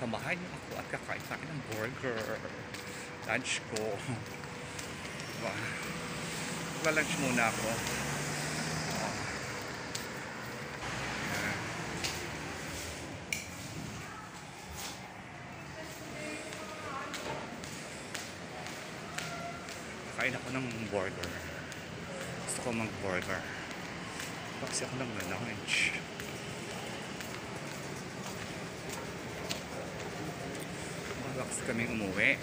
Samahan niyo ako at kakain tayo ng burger. Lunch ko. Diba? Magla-lunch muna ako. Oh. Ayan. Kain ako ng burger. Gusto ko mag-burger. Kasi ako ng lunch. Bago kasi kami umuwi.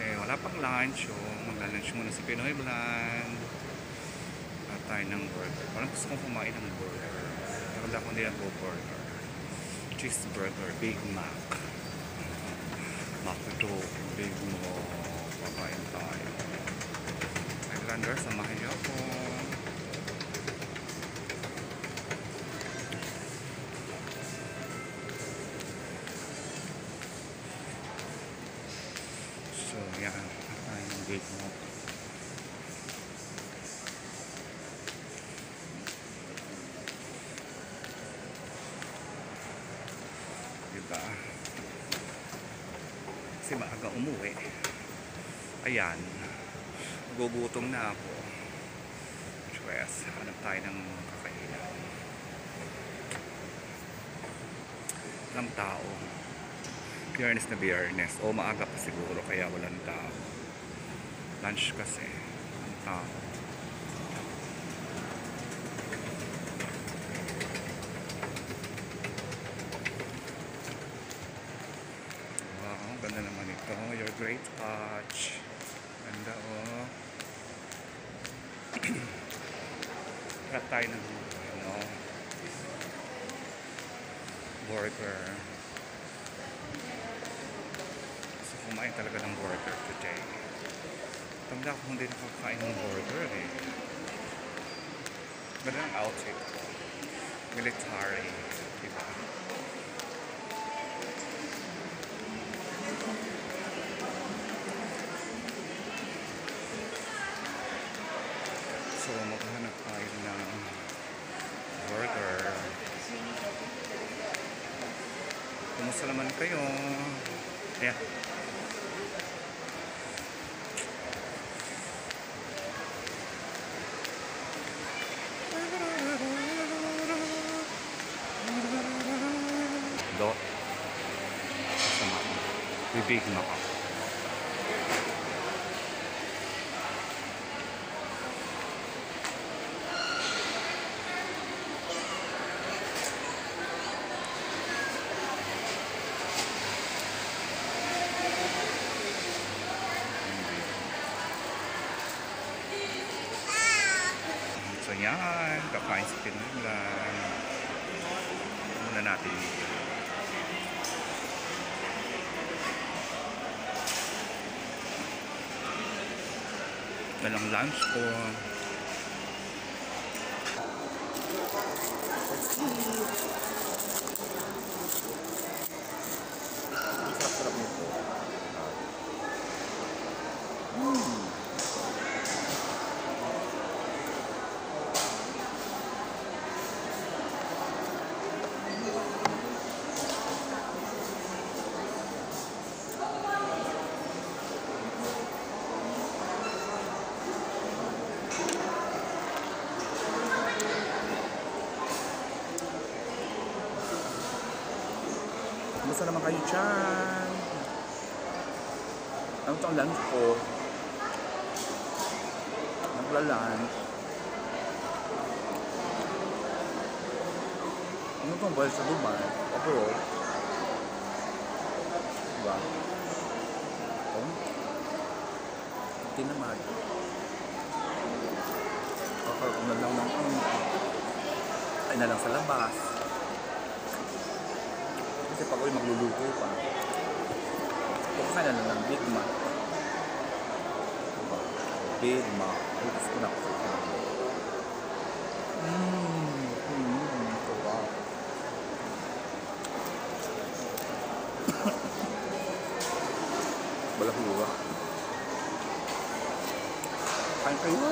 Eh, wala pang lunch. O, magla-lunch muna sa Pinoy Bland. At tayo ng burger. Parang gusto kong kumain ng burger. Pero wala akong hindi burger Cheeseburger, Big Mac. McDo, Big Mo. Pakain tayo. Highlander, samahin niyo ako. Kasi maaga umuwi. Ayan. Gugutom na ako. Chwes, hanap tayo ng kakainan. Walang tao. Biyernes na biyernes. O maaga pa siguro kaya walang tao. Lunch kasi. Walang tao. Wow, ganda naman ito. Your great touch. Ganda oh. Cut tayo ng ano, burger. Ko kumain talaga ng burger today. Tanda ko hindi nakakain ng burger eh. Ganda ang outfit ko. Military. Diba? So, maghanap tayo ng burger. Kumusta naman kayo? Ayan. Do. Sama. Bibig na ako. So yan, kakain sa Pinulan. Muna natin. Yan ang lunch ko. Dyan? Ano itong lunch ko? Nagla-lunch. Ano itong boil sa Dubai? Overall. Diba? Oh. Hindi naman. Kakaroon na lang ng ay na lang sa labas. Kasi pag uwi magluluto pa. Kumakain na lang ng Big Mac. Big Mac. Gusto ko na ako sa kanila. Mmm. Mmm. Ito wow. Balahura. Kain kayo.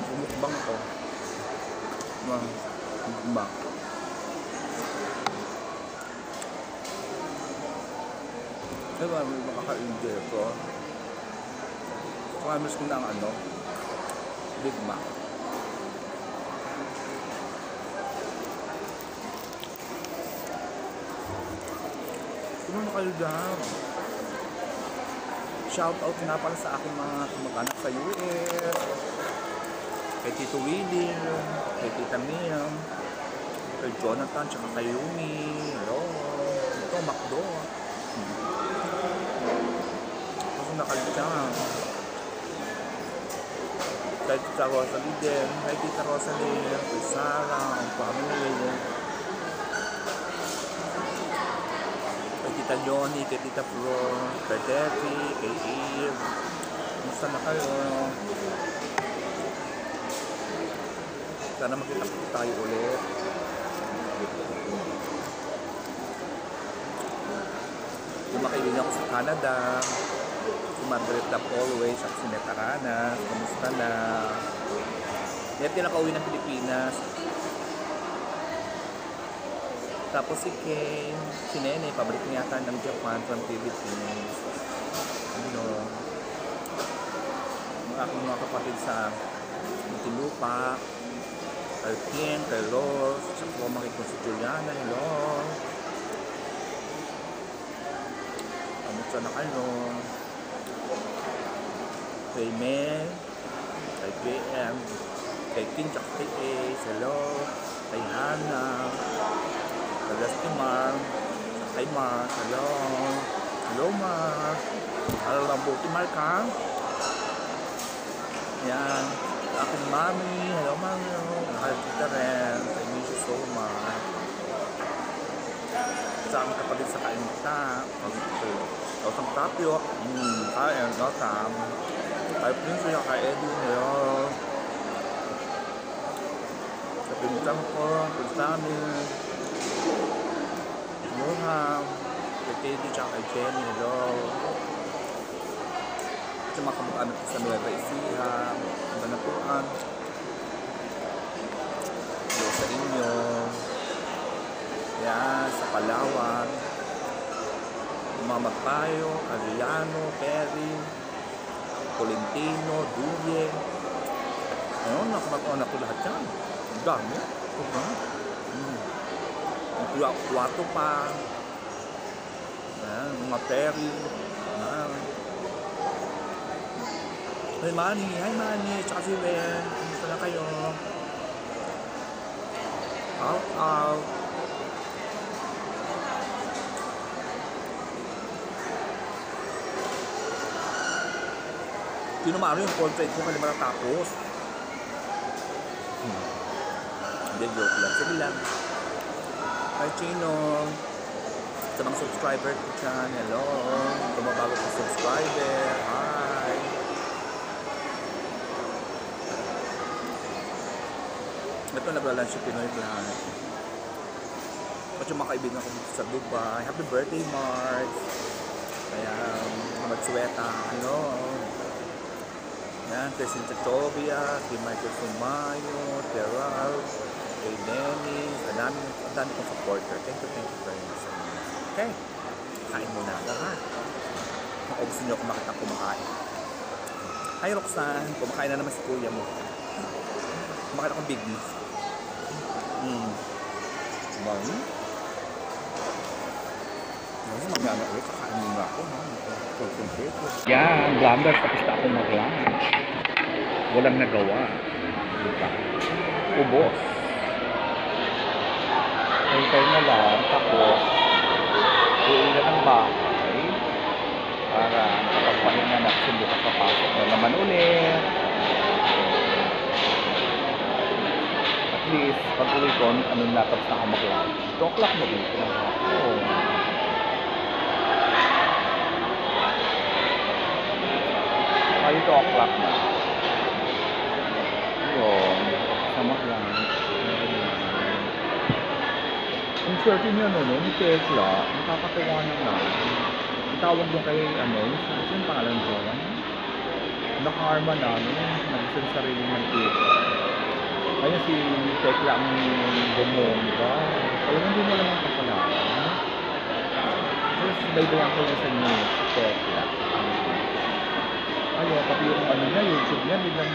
Pumukbang ko. Mga mukbang. Diba, may makaka-enjoy ko. Promise ko na ang ano, Big Mac. Pumunta kayo dyan. Shout out nga pala sa aking mga kamag-anak sa US. Kay Tito Willie, kay Tita Mia, kay Jonathan, tsaka kay Yumi. Hello. Ito, Macdo. Ako na kayo dyan. Kay Tita Rosalie din, kay Tita Rosalie, kay Sarah, ang family. kay Tita Leonie, kay Tita Pro, kay Debbie, kay Eve. Kumusta na kayo? Sana magkita po tayo ulit. Lumakaibigan ako sa Canada. Margaret Lap always at si Neta Canas. Kumusta na? Hindi din nakauwi ng Pilipinas. Tapos si Ken, si Nene, pabalik niya yata ng Japan from Philippines. Ano, ang aking mga kapatid sa Muntinlupa, kay Ken, kay Los, sa pumakit ko si Juliana, hello. Kamusta na kayo? Kay Mel, kay PM, kay King, tsaka kay hello. Kay Hannah, kay Mar. Kay Mar. Hello. Hello, Mar. Hello, mabuti, Mar, ka? Yan. Aking mami. Hello, mami. Mahal kita rin. I miss you so much. Sa aking kapatid sa kainta. O sa tapyo. Hmm, kain. No. Kay Prince, yung kay Eddie. Hello. Sa pintang ko. Pintang Aloha. Kay Teddy tsaka kay Jenny. Hello. At yung mga kamag-anak sa Nueva Ecija. Ang Banatuan. Hello sa inyo. Yan, sa Palawan. Yung mga Magpayo, Adriano, Perry, Tolentino, Duye. Ayun, nakamag-anak ko lahat yan. Dami. Diba? Hmm. Kuwato pa. Ayan, mga Perry. Ayan. Hi Manny, hi Manny, tsaka si Ben. Kumusta na kayo? Out, out. Tinumaro yung portrait ko kali matatapos. Hmm. Hindi, joke lang. Sige lang. Hi Chino. Sa mga subscriber ko dyan, hello. Kung mga bago kong subscriber, hi. Ito naglalan si Pinoy Vlog. At yung mga kaibigan ko sa Dubai. Happy birthday, Mark. Kaya, mga Sueta, hello. Yan, Cynthia Tobia, kay Michael Sumayo, Teral, kay Dennis, ang dami, ang dami kong supporter. Thank you, thank you very much sa inyo. Okay, kain muna ako ha. Kung gusto niyo kumakita kumakain. Hi Roxanne, kumakain na naman si kuya mo. Kumakain akong Big Mac. Hmm. Mami? Kasi mag-anak ulit, kakain muna ako ha. Concentrate ko. Yan, blunders, tapos na ako mag-lunch. Walang nagawa. Diba? Ubos. Hintay na lang, tapos uwi na ng bahay para makapagpahinga na kasi bukas papasok na naman ulit. At least, pag uwi ko, ano na, tapos na ako mag-lunch. 2 o'clock na na ako. Ay, ito o'clock na. Yun. Sama lang. Yung swerte niya ano, no, ni Tesla, nakakatawa na nga. Tawag mo kay, ano, yung pangalan ko, nakarma na, no, nagsin sarili ng Tesla. Ayun si Tekla ang bumonga. Talagang hindi mo lang ang kapalaran. Tapos, baybayan ko na sa news, Tekla. Ayo, pati yung ano niya, YouTube niya, biglang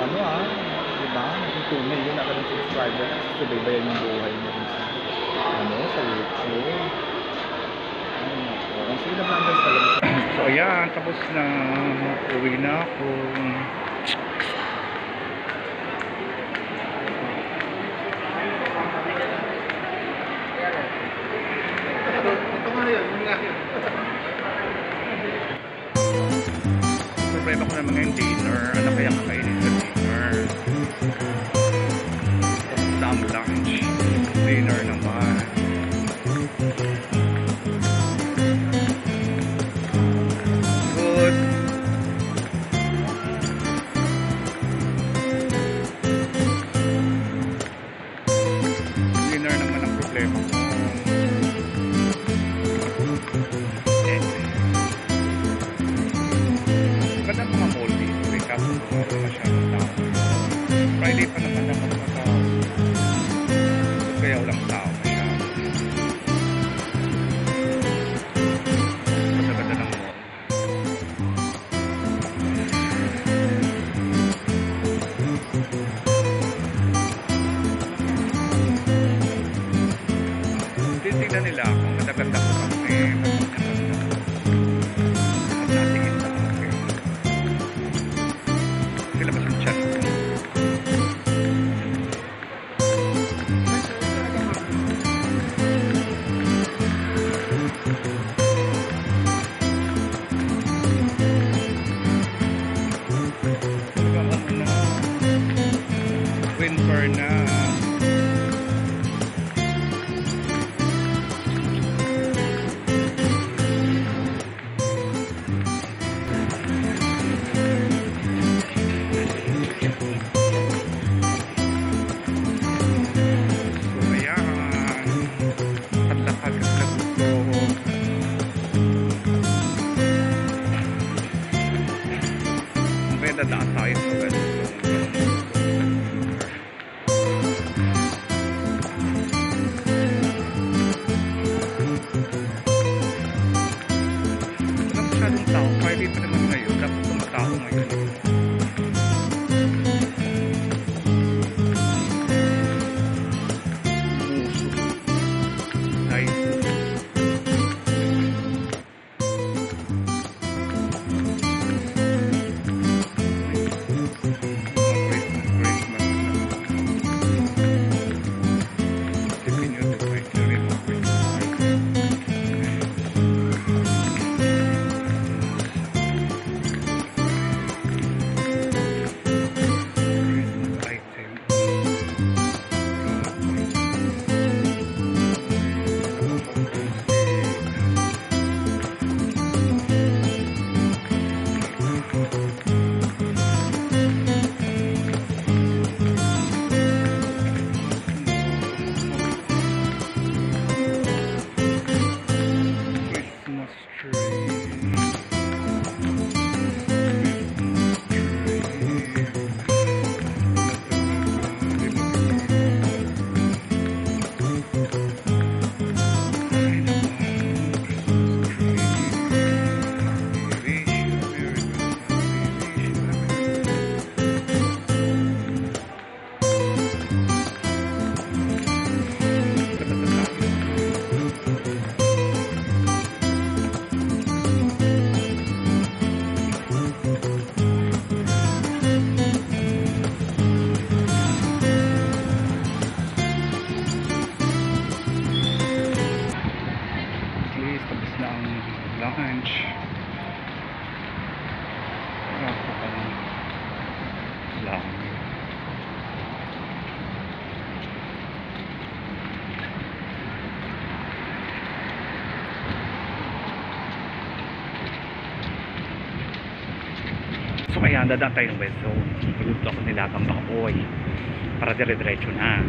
ano ah, di ba? Naging tunay yun, agad ng subscriber, subaybayan yung buhay niya sa, ano, sa YouTube. Ano na sila ba sa... So ayan, tapos na, uwi na ako. for now. luxury. dadaan tayong west zone. Gulog ako nila kang bakoy para dire-diretso na.